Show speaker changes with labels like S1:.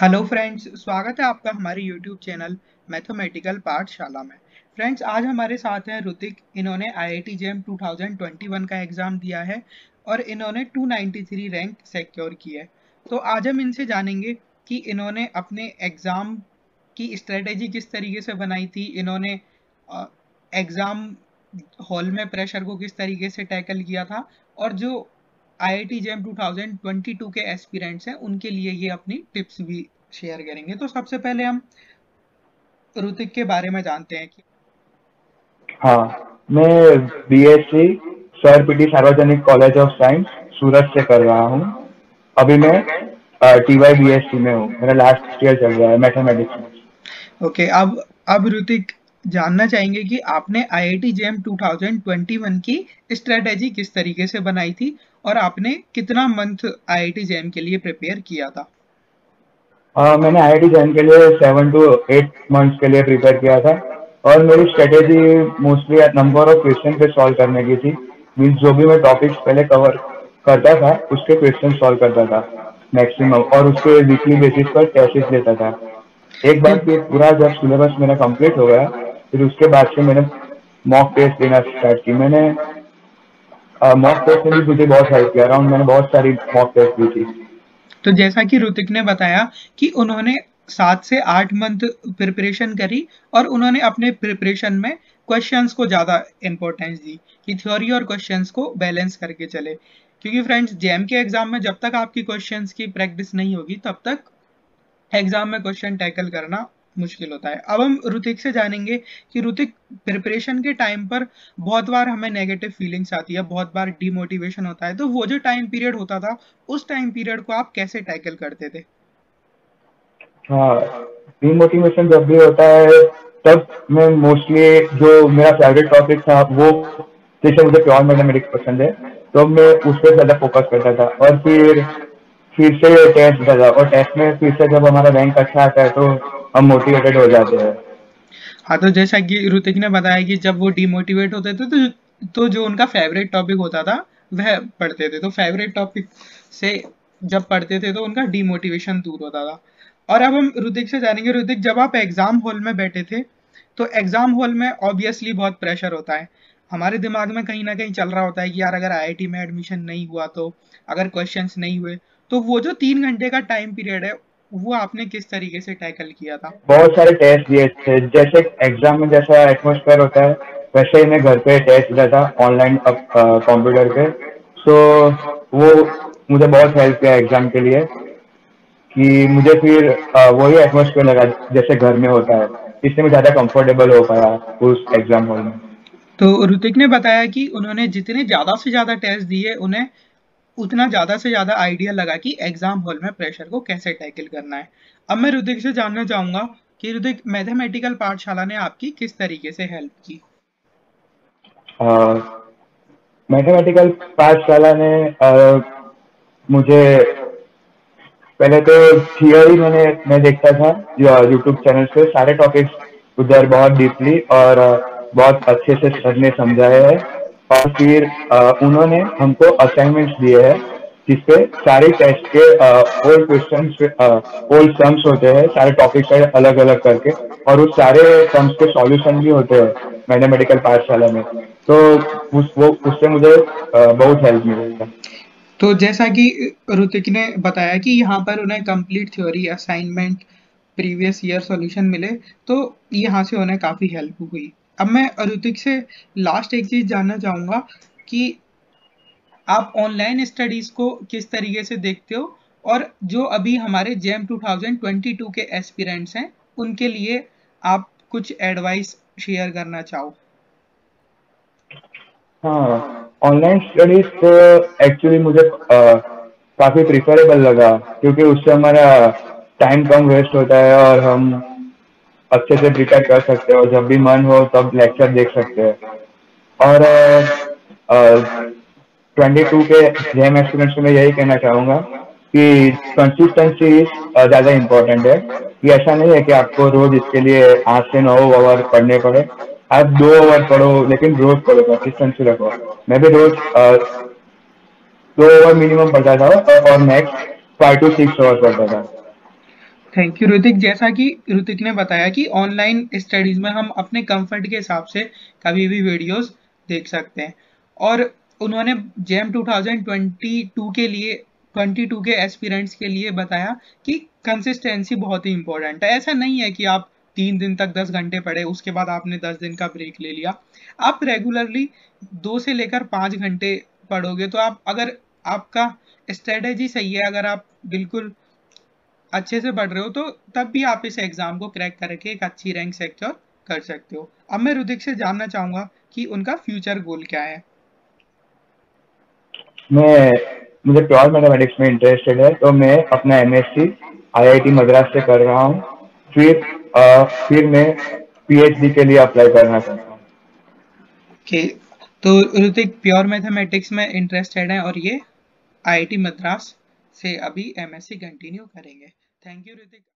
S1: Hello friends, स्वागत है आपका हमारे यूट्यूब चैनल मैथमेटिकल पाठशाला में। फ्रेंड्स, आज हमारे साथ हैं ऋतिक। इन्होंने आई आईआईटी जेम 2021 का एग्ज़ाम दिया है और इन्होंने 293 रैंक सिक्योर की है। तो आज हम इनसे जानेंगे कि इन्होंने अपने एग्ज़ाम की स्ट्रेटेजी किस तरीके से बनाई थी। इन्होंने एग्ज़ाम हॉल में प्रेशर को किस तरीके से टैकल किया था और जो आईआईटी जेम 2022 के एस्पिरेंट्स हैं उनके लिए ये अपनी टिप्स भी शेयर करेंगे। तो सबसे पहले हम ऋतिक के बारे में जानते हैं कि
S2: हाँ मैं BSc sir PT Sarvajanik college of science Surat से कर रहा हूँ। अभी मैं T Y B S C में हूँ। मेरा लास्ट ईयर चल रहा है मैथमेटिक्स में।
S1: ओके अब अब ऋतिक जानना चाहेंगे कि आपने आई आई टी जेम 2021 की स्ट्रेटेजी किस तरीके से बनाई थी? और आपने कितना month I I T JAM के लिए प्रिपेयर किया था?
S2: uh, मैंने आई आई टी जेम के लिए सेवन टू एट मंथ्स के लिए प्रिपेयर किया था और मेरी strategy mostly number of question पे सॉल्व करने की थी। मीन्स जो भी मैं टॉपिक्स पहले कवर करता था उसके क्वेश्चन सॉल्व करता था मैक्सिमम और उसके वीकली बेसिस पर टेस्ट लेता था। एक बार फिर पूरा जब सिलेबस मेरा कंप्लीट हो गया फिर उसके बाद से मैंने मॉक टेस्ट देना स्टार्ट की। मैंने मॉक टेस्ट में भी मुझे बहुत हेल्प किया अराउंड मैंने बहुत सारी मॉक टेस्ट दी थी
S1: तो जैसा कि ऋतिक ने बताया कि उन्होंने सात से आठ मंथ प्रिपरेशन करी और उन्होंने अपने प्रिपरेशन में क्वेश्चंस को ज़्यादा इंपॉर्टेंस दी कि थ्योरी और क्वेश्चंस को बैलेंस करके चले। क्योंकि फ्रेंड्स जेम के एग्ज़ाम में जब तक आपकी क्वेश्चंस की प्रैक्टिस नहीं होगी, तब तक एग्ज़ाम में क्वेश्चन टैकल करना मुश्किल होता है। अब हम ऋतिक से जानेंगे कि ऋतिक प्रिपरेशन के टाइम पर बहुत बार हमें नेगेटिव फीलिंग्स आती है, बहुत बार डिमोटिवेशन होता है। तो वो जो टाइम पीरियड होता था, उस टाइम पीरियड को आप कैसे टैकल करते थे?
S2: हाँ डिमोटिवेशन जब भी होता है, तब मैं मोस्टली जो मेरा फेवरेट टॉपिक था, वो जैसे मुझे प्योर मैथमेटिक्स पसंद है तो मैं उस पर ज़्यादा फोकस करता था। और फिर फिर से टेस्ट देता था और टेस्ट में फिर से जब हमारा रैंक अच्छा आता है तो हम मोटिवेटेड हो जाते हैं।
S1: हाँ तो जैसा कि ऋतिक ने बताया कि जब वो डिमोटिवेट होते थे तो तो जो उनका फेवरेट टॉपिक होता था, वह पढ़ते थे। तो फेवरेट टॉपिक से जब पढ़ते थे तो उनका डिमोटिवेशन दूर होता था। और अब हम ऋतिक से जानेंगे। ऋतिक जब आप एग्ज़ाम हॉल में बैठे थे तो एग्ज़ाम हॉल में ऑब्वियसली बहुत प्रेशर होता है। हमारे दिमाग में कहीं ना कहीं चल रहा होता है कि यार, अगर आईआईटी में एडमिशन नहीं हुआ तो अगर क्वेश्चंस नहीं हुए तो वो जो तीन घंटे का टाइम पीरियड है वो आपने किस तरीके से टैकल किया था?
S2: बहुत सारे टेस्ट दिए थे। जैसे एग्ज़ाम में जैसा एटमोसफेयर होता है वैसे ही मैं घर पे टेस्ट दिया था ऑनलाइन कंप्यूटर पे। सो वो मुझे बहुत हेल्प किया एग्ज़ाम के लिए कि मुझे फिर वही एटमोसफेयर लगा जैसे घर में होता है। इससे मैं ज़्यादा कंफर्टेबल हो पाया उस एग्ज़ाम हॉल में।
S1: तो ऋतिक ने बताया कि उन्होंने जितने ज़्यादा से ज़्यादा टेस्ट दिए उन्हें उतना ज़्यादा से ज़्यादा आइडिया लगा कि एग्ज़ाम हॉल में प्रेशर को कैसे टैकल करना है। अब मैं ऋतिक से जानना चाहूँगा कि ऋतिक मैथमेटिकल पाठशाला ने आपकी किस तरीके से हेल्प की?
S2: मैथमेटिकल पाठशाला ने आ, मुझे पहले तो थियोरी मैंने मैं देखता था यूट्यूब चैनल पे सारे टॉपिक्स उधर बहुत डीपली और बहुत अच्छे से सर ने समझाया है। और फिर उन्होंने हमको असाइनमेंट्स दिए हैं, जिसपे सारे टेस्ट के ओल्ड क्वेश्चन ओल्ड सम्स होते हैं, सारे टॉपिक का अलग अलग करके, और उस सारे सम्स के सॉल्यूशन भी होते हैं मैथमेटिकल पाठशाला में। तो उस, वो, उससे मुझे बहुत हेल्प मिलेगा
S1: तो जैसा कि ऋतिक ने बताया कि यहाँ पर उन्हें complete theory assignment previous year solution मिले तो यहाँ से उन्हें काफ़ी हेल्प हुई। अब मैं ऋतिक से लास्ट एक चीज़ जानना चाहूँगा कि आप ऑनलाइन स्टडीज़ को किस तरीके से देखते हो और जो अभी हमारे जेम 2022 के एस्पिरेंट्स हैं उनके लिए आप कुछ एडवाइस शेयर करना चाहो।
S2: हाँ ऑनलाइन स्टडीज़ तो एक्चुअली मुझे आ, काफ़ी प्रिफरेबल लगा क्योंकि उससे हमारा टाइम कम वेस्ट होता है और हम अच्छे से प्रिपेयर कर सकते हो। जब भी मन हो, तब लेक्चर देख सकते हैं। और ट्वेंटी टू के जेम एक्सपीरियंस में यही कहना चाहूँगा कि कंसिस्टेंसी ज़्यादा इम्पोर्टेंट है। कि ऐसा नहीं है कि आपको रोज इसके लिए आठ से नौ ओवर पढ़ने पड़े। आप दो ओवर पढ़ो, लेकिन रोज पढ़ो कंसिस्टेंसी रखो। मैं भी रोज दो ओवर मिनिमम पढ़ता था और next five to six over पढ़ता था।
S1: थैंक यू ऋतिक जैसा कि ऋतिक ने बताया कि ऑनलाइन स्टडीज़ में हम अपने कंफर्ट के हिसाब से कभी भी वीडियोस देख सकते हैं। और उन्होंने जेम 2022 के लिए 22 के एस्पिरेंट्स के लिए बताया कि कंसिस्टेंसी बहुत ही इंपॉर्टेंट है। ऐसा नहीं है कि आप तीन दिन तक दस घंटे पढ़े, उसके बाद आपने दस दिन का ब्रेक ले लिया। आप रेगुलरली दो से लेकर पाँच घंटे पढ़ोगे तो आप, अगर आपका स्ट्रेटेजी सही है, अगर आप बिल्कुल अच्छे से पढ़ रहे हो तो तब भी आप इस एग्ज़ाम को क्रैक करके एक अच्छी रैंक सेक्योर कर सकते हो। अब मैं रुदिक से जानना चाहूँगा कि उनका फ्यूचर गोल क्या है?
S2: मैं मुझे प्योर मैथमेटिक्स में इंटरेस्टेड है तो मैं अपना एमएससी आईआईटी मद्रास से कर रहा हूँ। फिर आ, फिर मैं पीएचडी के लिए अप्लाई करना चाहता हूँ।
S1: okay. तो ऋतिक प्योर मैथमेटिक्स में इंटरेस्टेड है और ये आईआईटी मद्रास से अभी एमएससी कंटिन्यू करेंगे। Thank you Hrithik